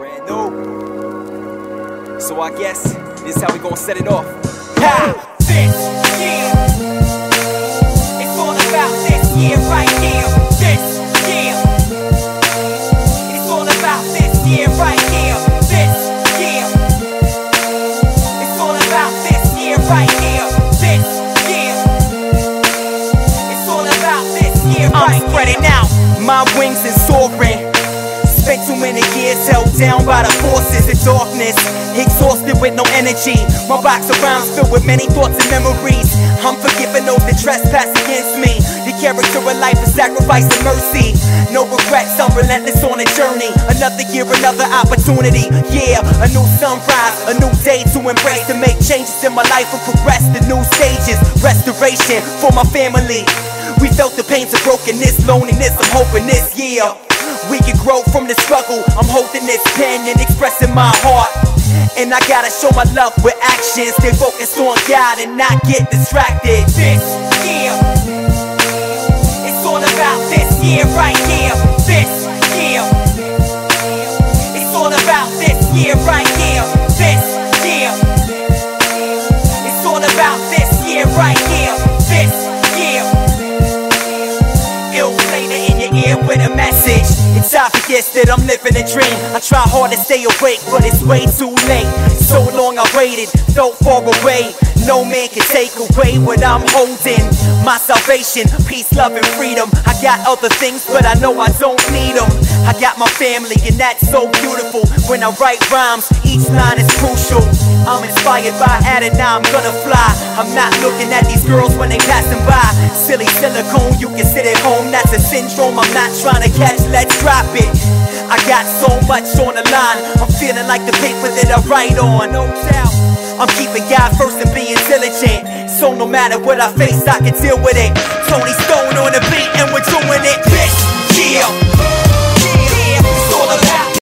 Brand new. So I guess this is how we gonna set it off. Ha! This, yeah. It's all about this, yeah, right here. This, yeah. It's all about this, yeah, right here. This, yeah. It's all about this, yeah, right here. This, yeah. It's all about this, yeah, right I'm spreading out my wings and soaring. Spent too many years held down by the forces of darkness. Exhausted with no energy. My box of rhymes filled with many thoughts and memories. I'm forgiving those that trespass against me. The character of life is sacrifice and mercy. No regrets, I'm relentless on a journey. Another year, another opportunity. Yeah, a new sunrise, a new day to embrace to make changes in my life and progress to new stages. Restoration for my family. We felt the pains of brokenness, loneliness. I'm hoping this year we can grow from the struggle. I'm holding this pen and expressing my heart. And I gotta show my love with actions. Stay focused on God and not get distracted. This, yeah. It's all about this, yeah, right here. This, yeah. It's all about this, yeah, right here. This, yeah. It's all about this, yeah, right here. Obvious that I'm living a dream. I try hard to stay awake, but it's way too late. So long I waited, so far away. No man can take away what I'm holding. My salvation, peace, love, and freedom. I got other things, but I know I don't need them. I got my family, and that's so beautiful. When I write rhymes, each line is crucial. I'm inspired by Adam, now I'm gonna fly. I'm not looking at these girls when they passing by. Silly silicone, you can sit at home, that's a syndrome. I'm not trying to catch, let's drop it. I got so much on the line, I'm feeling like the paper that I write on. No doubt. I'm keeping God first and being diligent. So no matter what I face, I can deal with it. Tony Stone on the beat, and we're doing